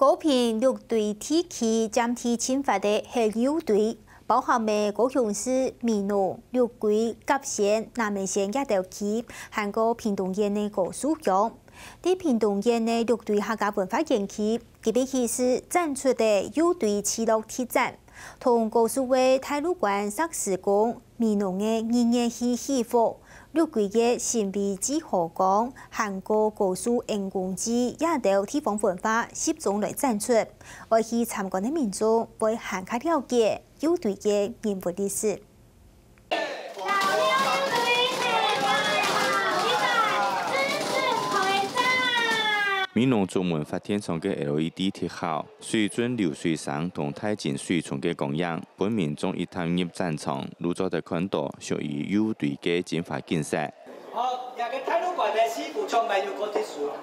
高平六队体系将体侵发的黑六队，包含的高雄市、闽南、六龟、甲县、南门县一条区，韩国平东县的高速乡。在平东县的六队客家文化园区，特别是展出的六队七六铁展，同高速位太鲁关石狮宫、闽南的二年戏戏服。六季嘅新币之河港、韩国高速人工机也到地方文化集中来展出，而去参观的民众会更加了解有对嘅民活历史。闽南中文发天窗嘅 LED 贴号，水准流水上同太井水床嘅供应，本民众一探入战场，如早的看到属于有队嘅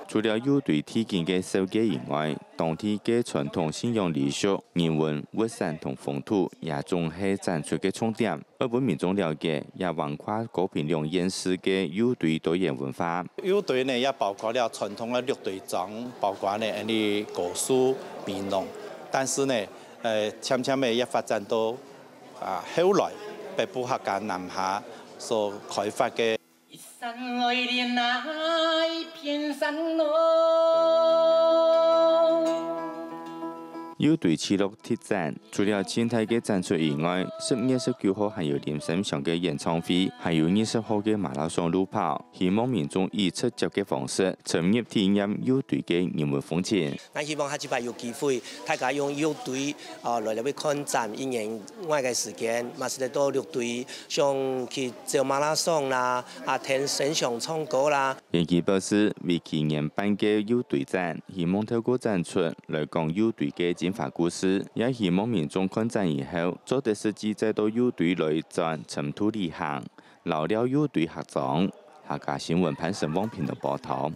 除了有对体检嘅设计以外，当地嘅传统信仰礼俗、人文、物产同风土，也总系展出嘅重点。而本民众了解，也横跨高平两县市嘅有对多元文化。有对呢，也包括了传统嘅六队长，包括呢啲古书、民农。但是呢，呃，渐渐嘅也发展到啊，后来北部客家南下所开发嘅。山外的那一片山有对七六铁站，除了静态嘅展出以外，十月十九号还有连线上嘅演唱会，还有二十号嘅马拉松路跑，希望民众以直接嘅方式深入体验有对嘅人文风情。我希望下次摆有机会，大家用有对啊来嚟看展，一年外嘅时间，嘛是嚟多六队，像去做马拉松啦，啊听神像唱歌啦。延期表示，为期年办嘅有对展，希望透过展出来讲有对嘅。进化故事，也希望民众抗战以后，做的是记载到乐队内转尘土里行，留了乐队合唱。客家新闻潘胜旺平的报道。